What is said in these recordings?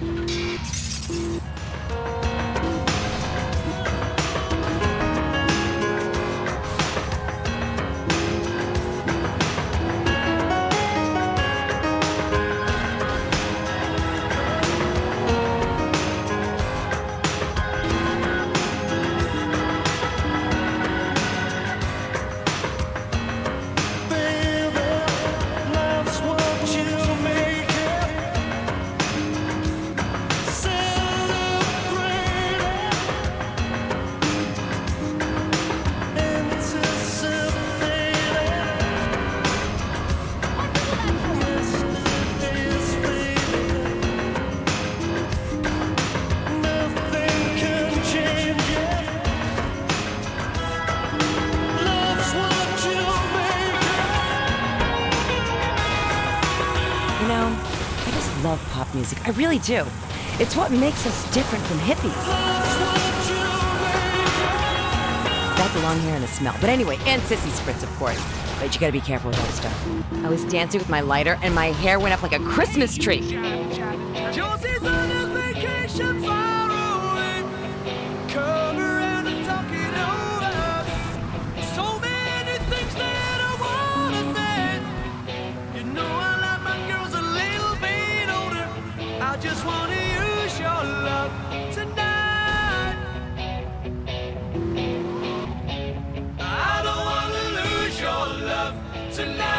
you love pop music. I really do. It's what makes us different from hippies. That's the long hair and the smell. But anyway, and sissy spritz, of course. But you gotta be careful with that stuff. I was dancing with my lighter, and my hair went up like a Christmas tree. Just wanna use your love tonight. I don't wanna lose your love tonight.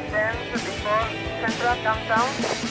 Attend before Central Downtown.